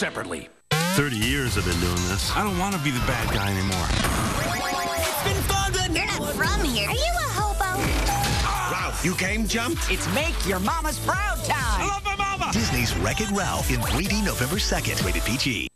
separately. 30 years I've been doing this. I don't want to be the bad guy anymore. It's been fun, but You're not from here. Are you a hobo? Ralph, you game jumped? it's make your mama's proud time. I love my mama! Disney's Wreck-It Ralph in 3D November 2nd. Rated PG.